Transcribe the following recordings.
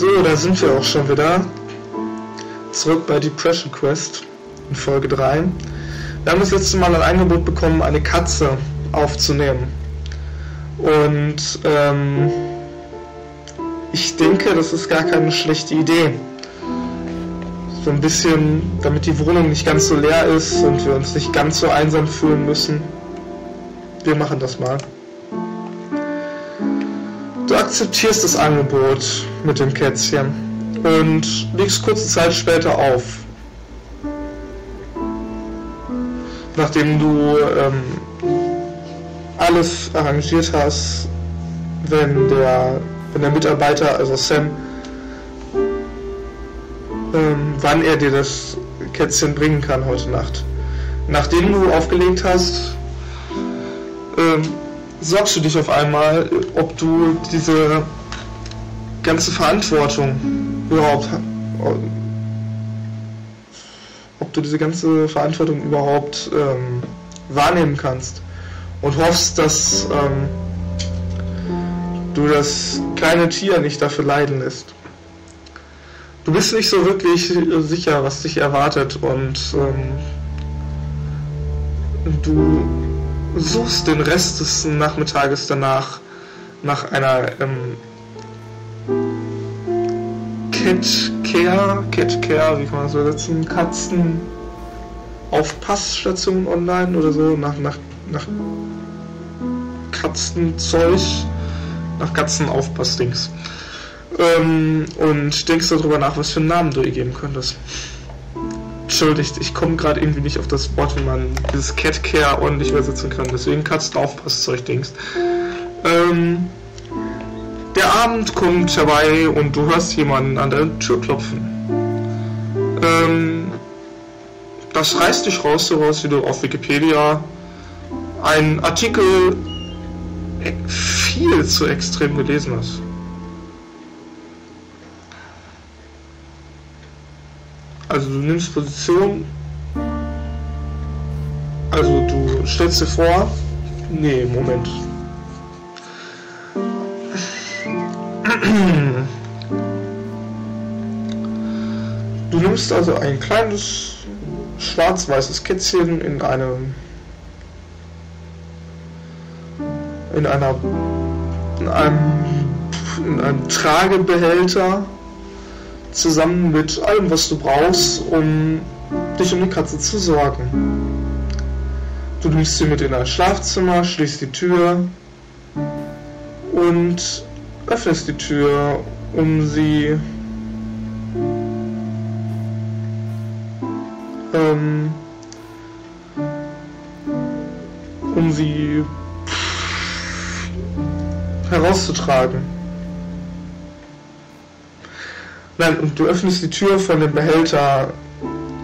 So, da sind wir auch schon wieder. Zurück bei Depression Quest in Folge 3. Wir haben das letzte Mal ein Angebot bekommen, eine Katze aufzunehmen. Und ähm, ich denke, das ist gar keine schlechte Idee. So ein bisschen, damit die Wohnung nicht ganz so leer ist und wir uns nicht ganz so einsam fühlen müssen. Wir machen das mal. Du akzeptierst das Angebot mit dem Kätzchen und legst kurze Zeit später auf. Nachdem du ähm, alles arrangiert hast, wenn der, wenn der Mitarbeiter, also Sam, ähm, wann er dir das Kätzchen bringen kann heute Nacht. Nachdem du aufgelegt hast, ähm, sorgst du dich auf einmal, ob du diese ganze Verantwortung überhaupt, ob du diese ganze Verantwortung überhaupt ähm, wahrnehmen kannst und hoffst, dass ähm, du das kleine Tier nicht dafür leiden lässt. Du bist nicht so wirklich sicher, was dich erwartet und ähm, du suchst den Rest des Nachmittages danach nach einer ähm, Cat Care, Cat Care, wie kann man das übersetzen, Katzen Aufpassstation online oder so, nach, nach, nach Katzenzeug, nach Katzenaufpassdings. Ähm, und denkst darüber nach, was für einen Namen du ihr geben könntest. Entschuldigt, ich komme gerade irgendwie nicht auf das Wort, wie man dieses Cat Care ordentlich übersetzen kann. Deswegen Katzenaufpasszeug-Dings. Ähm, der Abend kommt herbei und du hörst jemanden an der Tür klopfen. Ähm, das reißt dich raus, so raus, wie du auf Wikipedia einen Artikel viel zu extrem gelesen hast. Also du nimmst Position, also du stellst dir vor, nee, Moment. Du nimmst also ein kleines schwarz-weißes Kätzchen in einem in einer in einem in einem Tragebehälter zusammen mit allem, was du brauchst, um dich um die Katze zu sorgen. Du nimmst sie mit in dein Schlafzimmer, schließt die Tür und öffnest die Tür, um sie ähm, um sie herauszutragen. Nein, und du öffnest die Tür von dem Behälter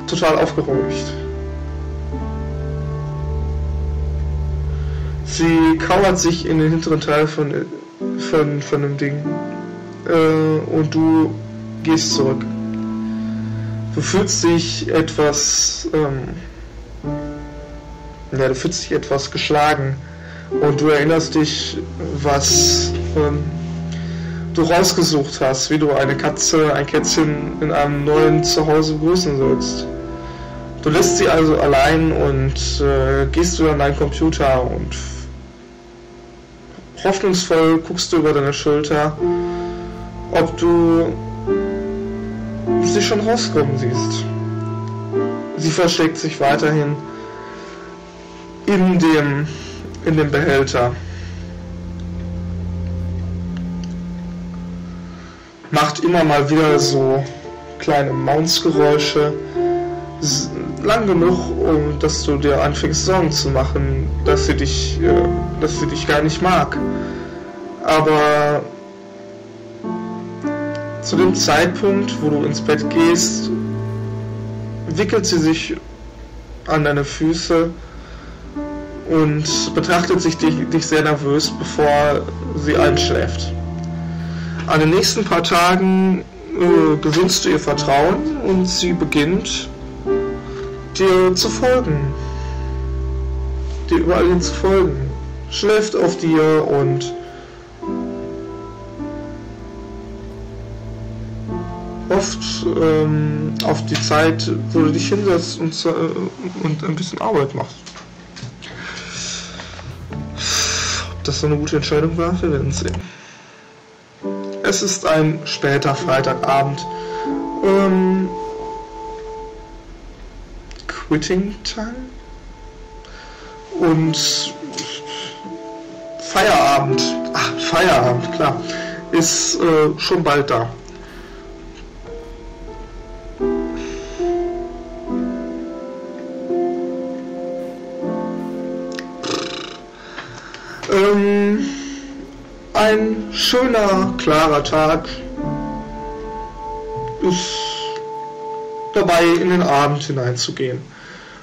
total aufgeräumt. Sie kauert sich in den hinteren Teil von, von, von dem Ding. Äh, und du gehst zurück. Du fühlst dich etwas. Ähm, ja, du fühlst dich etwas geschlagen. Und du erinnerst dich, was. Ähm, du rausgesucht hast, wie du eine Katze, ein Kätzchen in einem neuen Zuhause begrüßen sollst. Du lässt sie also allein und äh, gehst du an deinen Computer und hoffnungsvoll guckst du über deine Schulter, ob du sie schon rauskommen siehst. Sie versteckt sich weiterhin in dem, in dem Behälter. Macht immer mal wieder so kleine Mountsgeräusche. Lang genug, um dass du dir anfängst Sorgen zu machen, dass sie dich, äh, dass sie dich gar nicht mag. Aber zu dem Zeitpunkt, wo du ins Bett gehst, wickelt sie sich an deine Füße und betrachtet sich dich, dich sehr nervös, bevor sie einschläft. An den nächsten paar Tagen äh, gewinnst du ihr Vertrauen und sie beginnt dir zu folgen. Dir überall hin zu folgen. Schläft auf dir und oft ähm, auf die Zeit, wo du dich hinsetzt und, äh, und ein bisschen Arbeit machst. Ob das so eine gute Entscheidung war, wir werden sehen. Es ist ein später Freitagabend. Ähm, Quitting Time? Und Feierabend, ach, Feierabend, klar, ist äh, schon bald da. Ein schöner, klarer Tag ist dabei, in den Abend hineinzugehen.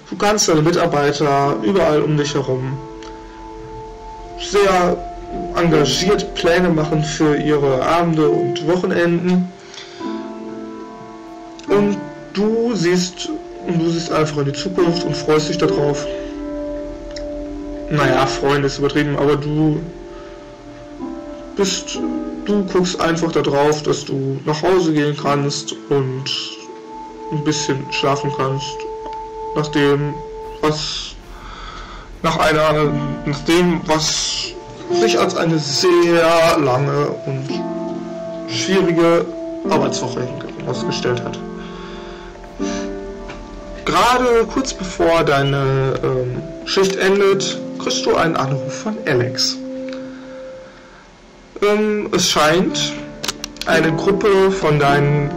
Du kannst deine Mitarbeiter überall um dich herum sehr engagiert Pläne machen für ihre Abende und Wochenenden. Und du siehst, du siehst einfach in die Zukunft und freust dich darauf. Naja, Freunde ist übertrieben, aber du bist, du guckst einfach darauf, dass du nach Hause gehen kannst und ein bisschen schlafen kannst, nachdem was nach einer, nach dem, was sich als eine sehr lange und schwierige Arbeitswoche herausgestellt hat. Gerade kurz bevor deine ähm, Schicht endet, kriegst du einen Anruf von Alex. Ähm, es scheint, eine Gruppe von deinen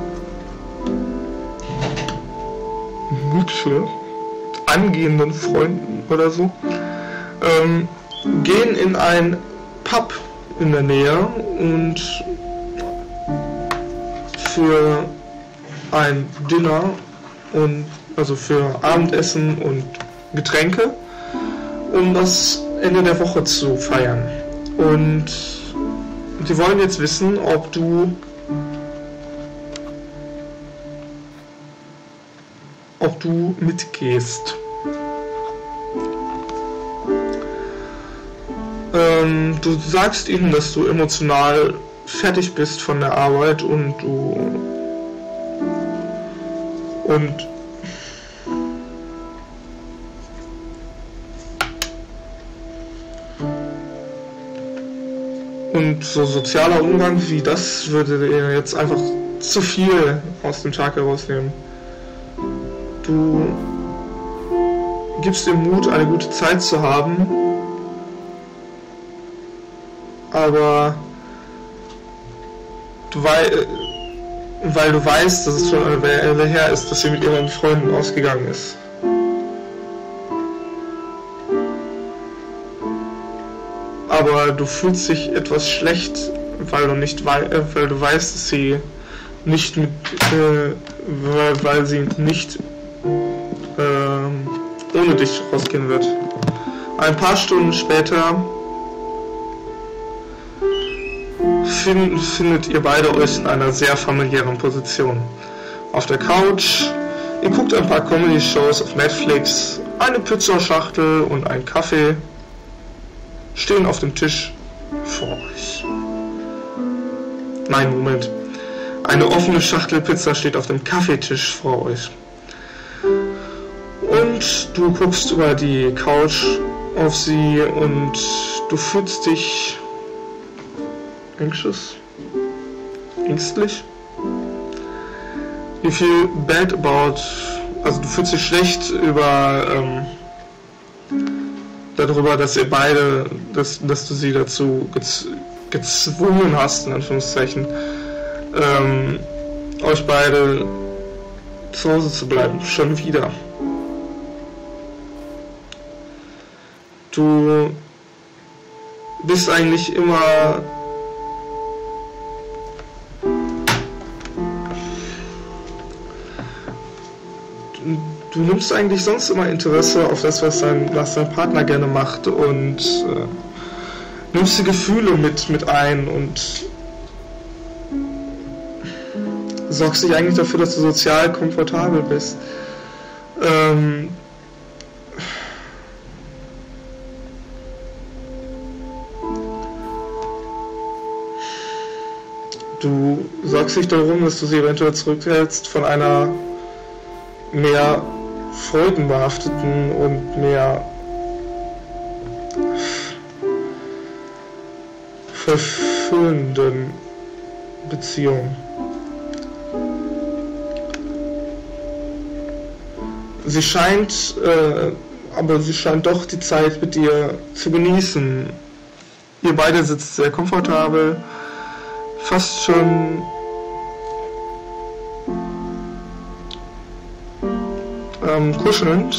angehenden Freunden oder so ähm, gehen in ein Pub in der Nähe und für ein Dinner und also für Abendessen und Getränke, um das Ende der Woche zu feiern. Und die wollen jetzt wissen, ob du ob du mitgehst. Ähm, du sagst ihnen, dass du emotional fertig bist von der Arbeit und du und und so sozialer Umgang wie das würde dir jetzt einfach zu viel aus dem Tag herausnehmen. Du gibst ihm Mut, eine gute Zeit zu haben aber du weißt, äh, weil du weißt, dass es schon eine Weile her ist, dass sie mit ihren Freunden ausgegangen ist. Aber du fühlst dich etwas schlecht, weil du nicht wei äh, weil du weißt, dass sie nicht mit, äh, weil, sie nicht äh, ohne dich rausgehen wird. Ein paar Stunden später find, findet ihr beide euch in einer sehr familiären Position. Auf der Couch, ihr guckt ein paar Comedy-Shows auf Netflix, eine Pizzaschachtel und ein Kaffee stehen auf dem Tisch vor euch. Nein, Moment. Eine offene Schachtel Pizza steht auf dem Kaffeetisch vor euch. Und du guckst über die Couch auf sie und du fühlst dich anxious, ängstlich. You feel bad about, also du fühlst dich schlecht über ähm, darüber, dass ihr beide, dass, dass du sie dazu gez gezwungen hast, in Anführungszeichen, ähm, euch beide zu Hause zu bleiben, schon wieder. Du bist eigentlich immer du nimmst eigentlich sonst immer Interesse auf das, was dein, was dein Partner gerne macht und äh, nimmst die Gefühle mit, mit ein und sorgst dich eigentlich dafür, dass du sozial komfortabel bist. Ähm, Du sorgst dich darum, dass du sie eventuell zurückhältst von einer mehr freudenbehafteten und mehr verfüllenden Beziehung. Sie scheint, äh, aber sie scheint doch die Zeit mit dir zu genießen. Ihr beide sitzt sehr komfortabel, fast schon ähm, kuschelnd.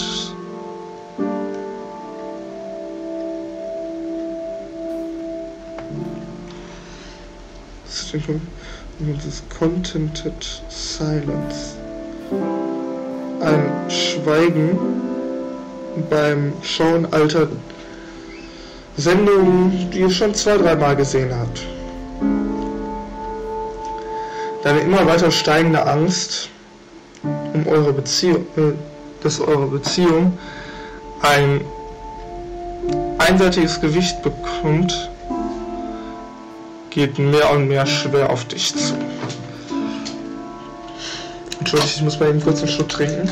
Das ist Contented Silence. Ein Schweigen beim Schauen alter Sendungen, die ihr schon zwei, dreimal gesehen habt. Deine immer weiter steigende Angst um eure Beziehung, äh, dass eure Beziehung ein einseitiges Gewicht bekommt, geht mehr und mehr schwer auf dich zu. Entschuldigung, ich muss mal eben kurz einen Schluck trinken.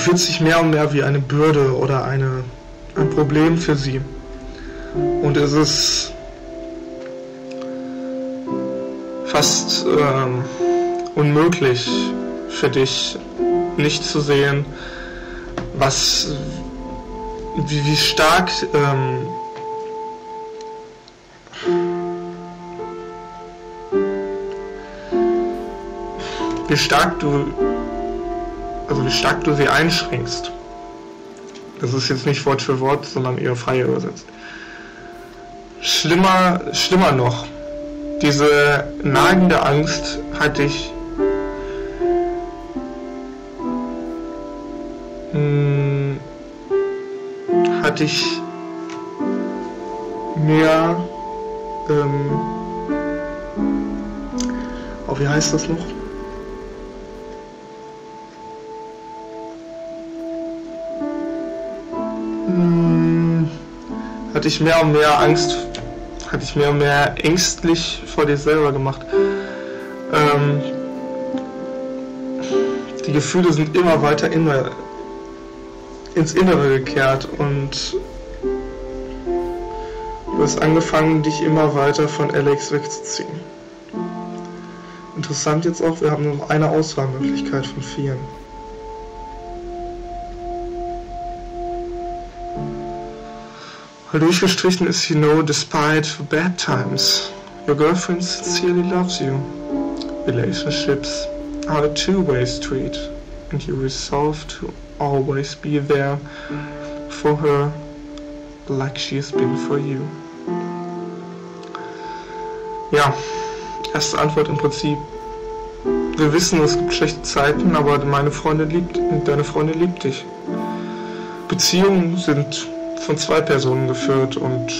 Fühlt sich mehr und mehr wie eine Bürde oder eine, ein Problem für sie. Und es ist fast ähm, unmöglich für dich nicht zu sehen, was wie, wie stark ähm, wie stark du also wie stark du sie einschränkst. Das ist jetzt nicht Wort für Wort, sondern eher frei übersetzt. Schlimmer, schlimmer noch, diese nagende Angst hat dich hm, hat dich mehr ähm, oh, wie heißt das noch? Hatte ich mehr und mehr Angst, hatte ich mehr und mehr ängstlich vor dir selber gemacht. Ähm, die Gefühle sind immer weiter immer ins Innere gekehrt und du hast angefangen, dich immer weiter von Alex wegzuziehen. Interessant jetzt auch, wir haben noch eine Auswahlmöglichkeit von vieren. Durchgestrichen ist you know, despite the bad times, your girlfriend sincerely loves you. Relationships are a two-way street, and you resolve to always be there for her like she has been for you. Ja, erste Antwort im Prinzip. Wir wissen, es gibt schlechte Zeiten, aber meine Freundin liebt, deine Freundin liebt dich. Beziehungen sind von zwei Personen geführt und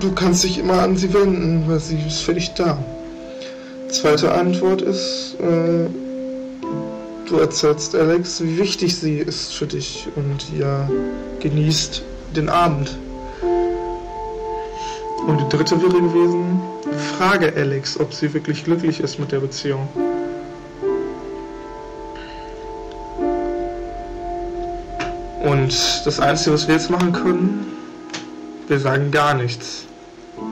du kannst dich immer an sie wenden, weil sie ist für dich da. Zweite Antwort ist, äh, du erzählst Alex, wie wichtig sie ist für dich und ihr genießt den Abend. Und die dritte wäre gewesen, frage Alex, ob sie wirklich glücklich ist mit der Beziehung. Und das Einzige, was wir jetzt machen können, wir sagen gar nichts.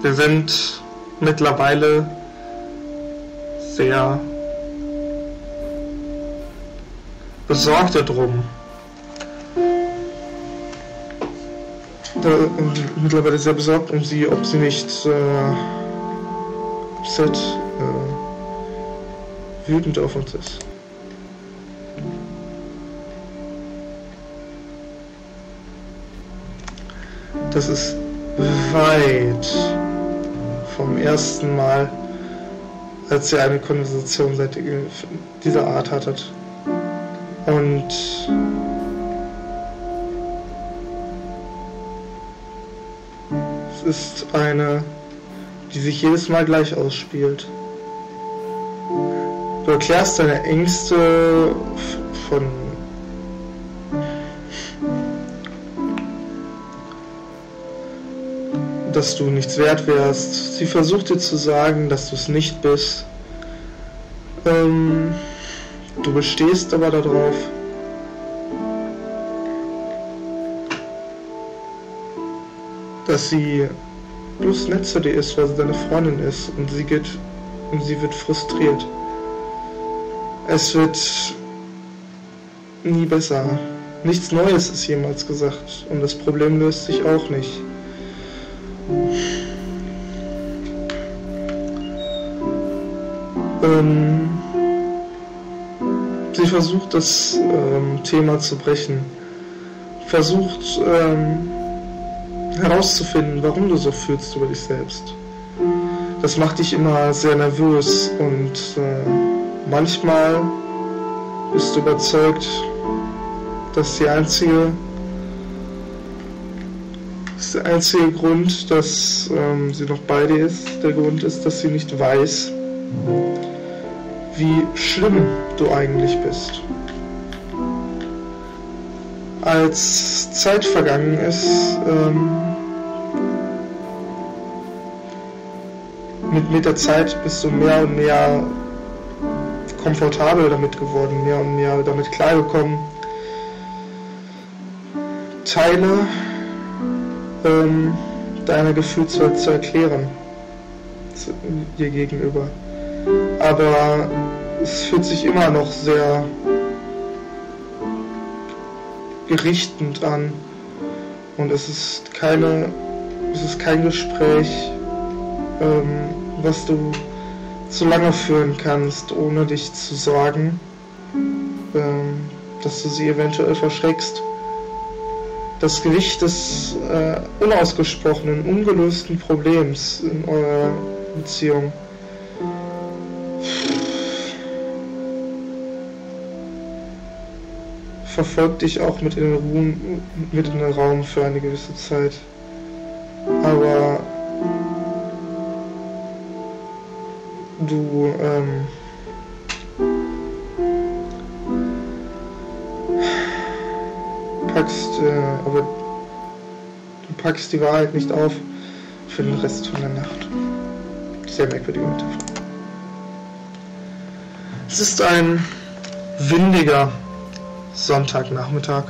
Wir sind mittlerweile sehr besorgt darum. Da, mittlerweile sehr besorgt um sie, ob sie nicht äh, upset, äh, wütend auf uns ist. Das ist weit vom ersten Mal als ihr eine Konversation seit dieser Art hattet. Und es ist eine, die sich jedes Mal gleich ausspielt. Du erklärst deine Ängste von dass du nichts wert wärst. Sie versucht dir zu sagen, dass du es nicht bist. Ähm, du bestehst aber darauf. dass sie bloß nett zu dir ist, weil sie deine Freundin ist und sie geht und sie wird frustriert. Es wird nie besser. Nichts Neues ist jemals gesagt und das Problem löst sich auch nicht. Ähm, sie versucht das ähm, Thema zu brechen, versucht ähm, herauszufinden, warum du so fühlst über dich selbst. Das macht dich immer sehr nervös und äh, manchmal bist du überzeugt, dass die einzige das ist der einzige Grund, dass ähm, sie noch bei dir ist. Der Grund ist, dass sie nicht weiß, wie schlimm du eigentlich bist. Als Zeit vergangen ist, ähm, mit, mit der Zeit bist du mehr und mehr komfortabel damit geworden, mehr und mehr damit klargekommen. Teile ähm, deine Gefühlswelt zu erklären dir gegenüber. Aber es fühlt sich immer noch sehr gerichtend an und es ist keine, es ist kein Gespräch, ähm, was du zu lange führen kannst, ohne dich zu sagen, ähm, dass du sie eventuell verschreckst das Gewicht des äh, unausgesprochenen, ungelösten Problems in eurer Beziehung. Verfolgt dich auch mit in den, Ruhm, mit in den Raum für eine gewisse Zeit. Aber du ähm, packst, äh, aber du packst die Wahrheit nicht auf für den Rest von der Nacht. Sehr merkwürdige Metapher. Es ist ein windiger Sonntagnachmittag.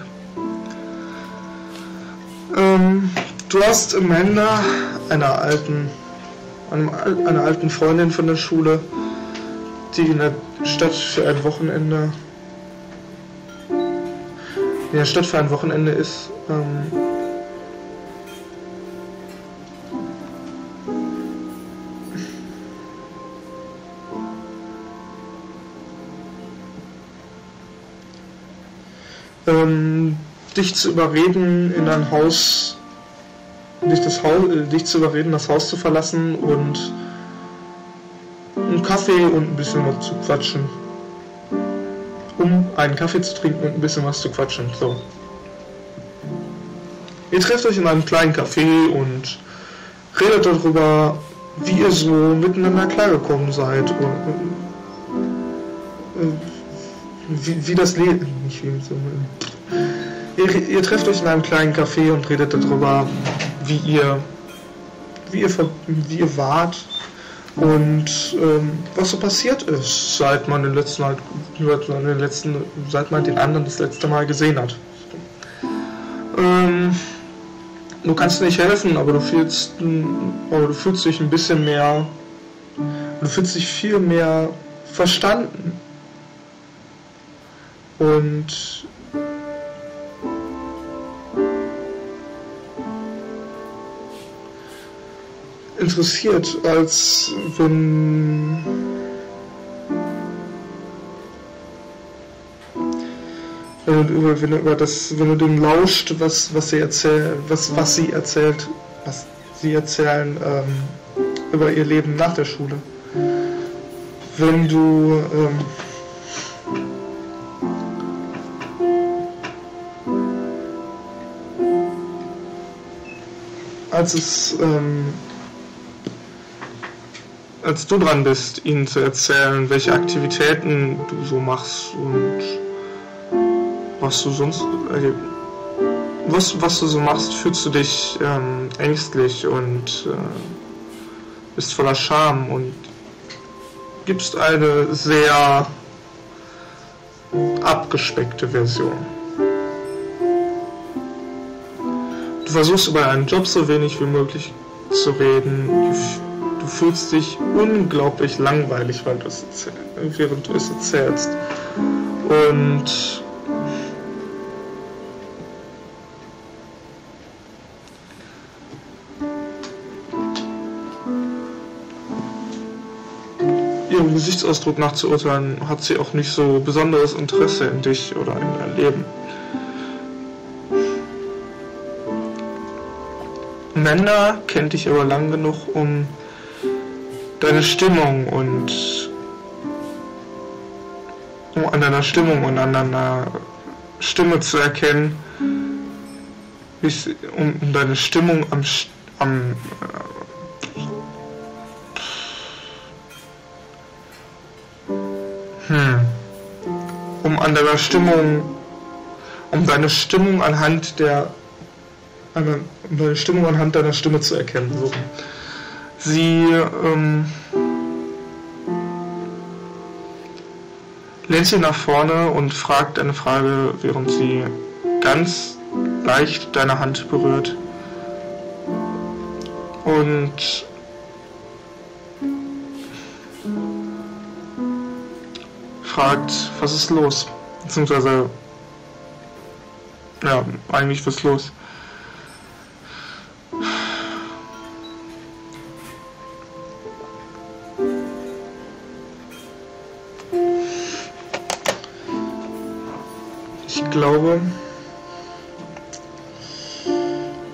Ähm, du hast Amanda, einer alten, einem, einer alten Freundin von der Schule, die in der Stadt für ein Wochenende in der Stadt für ein Wochenende ist. Ähm, ähm, dich zu überreden, in ein Haus, dich, das Haus, äh, dich zu überreden, das Haus zu verlassen und einen Kaffee und ein bisschen was zu quatschen einen Kaffee zu trinken und ein bisschen was zu quatschen. So. Ihr trefft euch in einem kleinen Café und redet darüber, wie ihr so miteinander klargekommen seid und äh, wie, wie das Leben. So. Ihr, ihr trefft euch in einem kleinen Café und redet darüber, wie ihr, wie ihr, wie ihr wart, und ähm, was so passiert ist, seit man den letzten halt, seit man den letzten, seit man den anderen das letzte Mal gesehen hat. Ähm, du kannst nicht helfen, aber du fühlst, aber du fühlst dich ein bisschen mehr, du fühlst dich viel mehr verstanden. Und interessiert, als wenn wenn du über, wenn du das, wenn du dem lauscht, was, was sie erzählt, was, was sie erzählt, was sie erzählen ähm, über ihr Leben nach der Schule. wenn du ähm, als es ähm, als du dran bist, ihnen zu erzählen, welche Aktivitäten du so machst und was du sonst äh, was, was du so machst, fühlst du dich ähm, ängstlich und äh, bist voller Scham und gibst eine sehr abgespeckte Version. Du versuchst über deinen Job so wenig wie möglich zu reden. Du, fühlst dich unglaublich langweilig, weil du es während du es erzählst. Und ihrem Gesichtsausdruck nachzuurteilen, hat sie auch nicht so besonderes Interesse in dich oder in dein Leben. Männer kennt dich aber lang genug, um deine Stimmung und um an deiner Stimmung und an deiner Stimme zu erkennen, um, um deine Stimmung am, am hm, um an deiner Stimmung, um deine Stimmung anhand der eine, deine Stimmung anhand deiner Stimme zu erkennen. So. Sie ähm, lehnt sich nach vorne und fragt eine Frage, während sie ganz leicht deine Hand berührt. Und fragt, was ist los? Beziehungsweise, ja, eigentlich was ist los?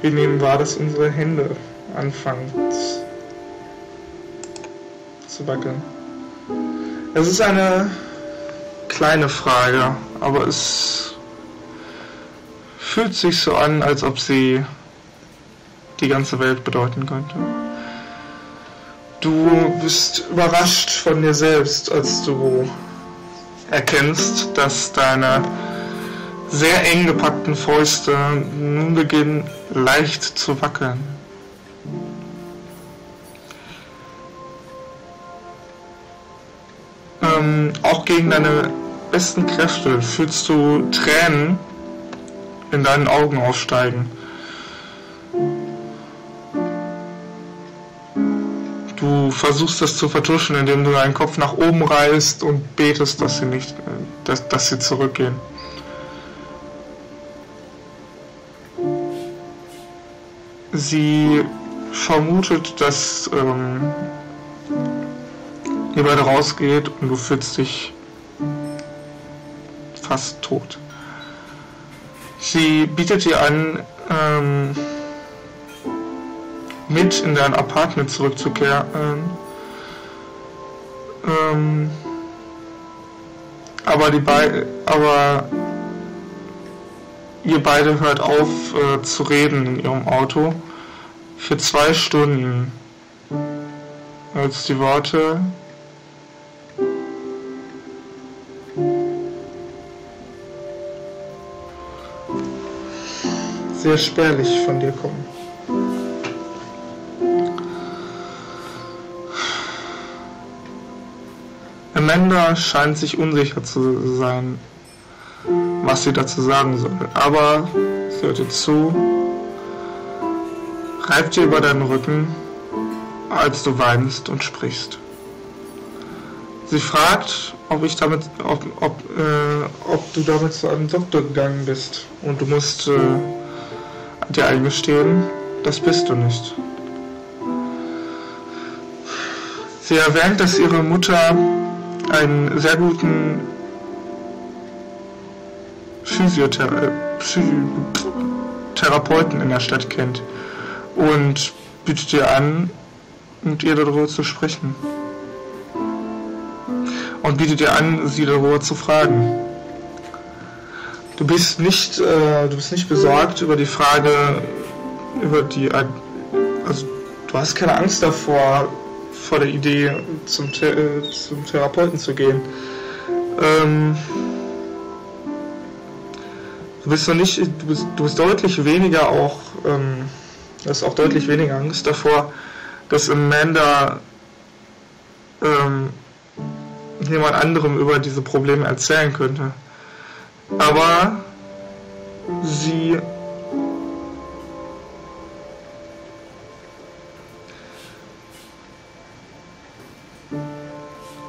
Wir nehmen wahr, dass unsere Hände anfangen zu wackeln. Es ist eine kleine Frage, aber es fühlt sich so an, als ob sie die ganze Welt bedeuten könnte. Du bist überrascht von dir selbst, als du erkennst, dass deine sehr eng gepackten Fäuste nun beginnen leicht zu wackeln. Ähm, auch gegen deine besten Kräfte fühlst du Tränen in deinen Augen aufsteigen. Du versuchst das zu vertuschen, indem du deinen Kopf nach oben reißt und betest, dass sie nicht, dass, dass sie zurückgehen. Sie vermutet, dass ähm, ihr beide rausgeht und du fühlst dich fast tot. Sie bietet dir an, ähm, mit in dein Apartment zurückzukehren. Ähm, aber die beiden, aber ihr beide hört auf äh, zu reden in ihrem Auto für zwei Stunden, als die Worte sehr spärlich von dir kommen. Amanda scheint sich unsicher zu sein, was sie dazu sagen soll. Aber sie hört ihr zu, reibt dir über deinen Rücken, als du weinst und sprichst. Sie fragt, ob ich damit, ob, ob, äh, ob du damit zu einem Doktor gegangen bist. Und du musst äh, dir eingestehen, das bist du nicht. Sie erwähnt, dass ihre Mutter einen sehr guten Physiotherapeuten in der Stadt kennt und bietet dir an, mit ihr darüber zu sprechen. und bietet dir an, sie darüber zu fragen. Du bist nicht, äh, du bist nicht besorgt über die Frage, über die, also du hast keine Angst davor, vor der Idee, zum, The äh, zum Therapeuten zu gehen. Ähm, du bist noch nicht, du bist, du bist deutlich weniger auch, ähm, hast auch deutlich weniger Angst davor, dass Amanda ähm, jemand anderem über diese Probleme erzählen könnte. Aber sie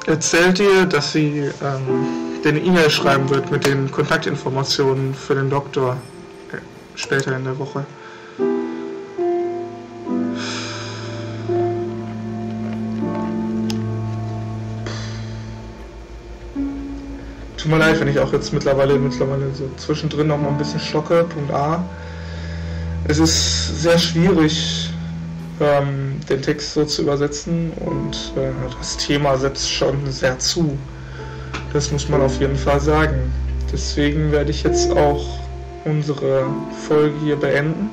erzählt ihr, dass sie ähm, den E-Mail schreiben wird mit den Kontaktinformationen für den Doktor äh, später in der Woche. Tut mir leid, wenn ich auch jetzt mittlerweile, mittlerweile so zwischendrin noch mal ein bisschen stocke. Punkt A. Es ist sehr schwierig, ähm, den Text so zu übersetzen und äh, das Thema setzt schon sehr zu. Das muss man auf jeden Fall sagen. Deswegen werde ich jetzt auch unsere Folge hier beenden.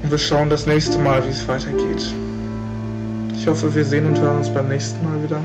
Und wir schauen das nächste Mal, wie es weitergeht. Ich hoffe, wir sehen und hören uns beim nächsten Mal wieder.